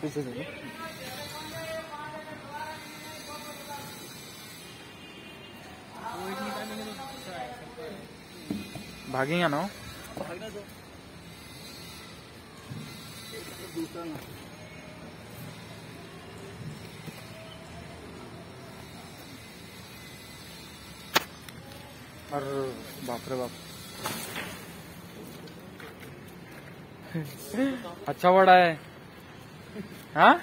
पीछे से भागेंगे ना? अरे बाप रे बाप अच्छा बड़ा है हाँ?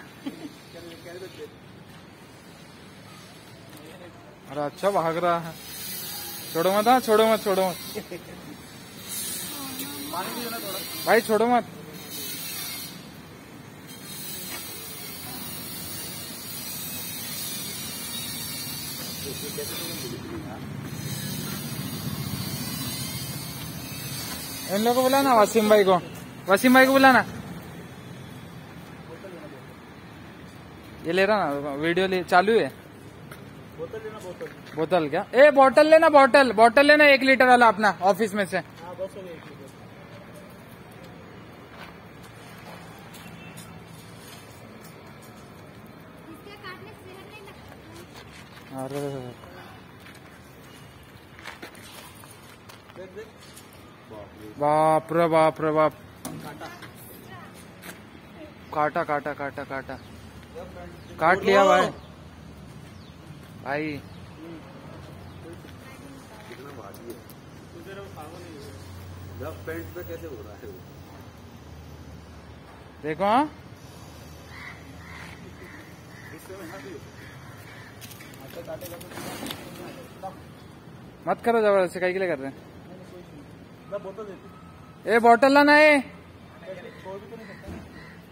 अरे अच्छा भाग रहा है। छोड़ो मत हाँ छोड़ो मत छोड़ो मत। भाई, छोड़ो मत। इन लोगों को बुलाना, वसीम भाई को। वसीम भाई को बुलाना। ये ले रहा ना वीडियो ले चालू है? बोतल लेना बोतल। बोतल क्या? ए बोतल लेना बोतल। बोतल लेना एक लीटर वाला अपना ऑफ़िस में से। हाँ अरे। बाप रे बाप रे बाप। काटा काटा काटा काटा। काट लिया भाई। भाई। कितना भारी है। जब पेंट पे कैसे हो रहा है वो? देखो हाँ। मत करो ज़बरदस्ती कहीं के लिए कर रहे हैं। ए बोतल लाना है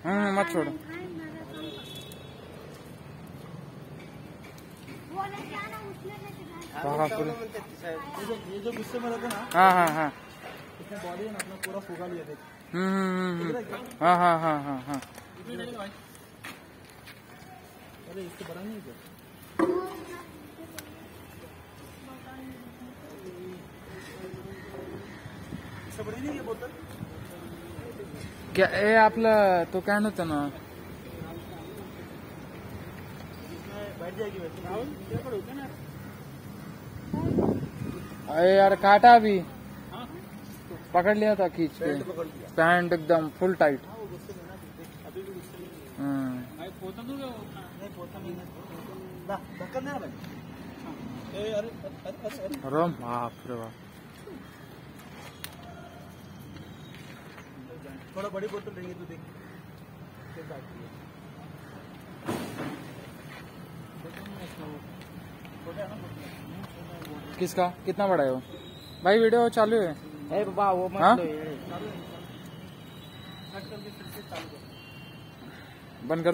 हम्म मत छोड़ो वो लेके आना उसमें लेके जाना बाप रे ये जो ये जो गुस्से में रहते ना हाँ हाँ हाँ इसमें बॉडी है ना अपना पूरा फूका लिया हाँ हाँ हाँ हाँ हाँ अरे है नहीं है बोतल क्या आपलं तो काय ना। बैठ जाएगी अरे यार काटा अभी हाँ? पकड़ लिया था खींच के। पैंट एकदम फुल टाइट वो गुस्से में ना देख अभी भी गुस्से में भाई पोता दूँगा नहीं पोता नहीं ना ढक्कन देना भाई। ए अरे अरे अरे अरे अरे। बाप रे बाप। थोड़ा बड़ी बोतल लेंगे तो देख फिर बैठती है छोटा है ना बोतल किसका? कितना बड़ा है वो? भाई वीडियो चालू है। ए बाबा वो मत हाँ? बंद करो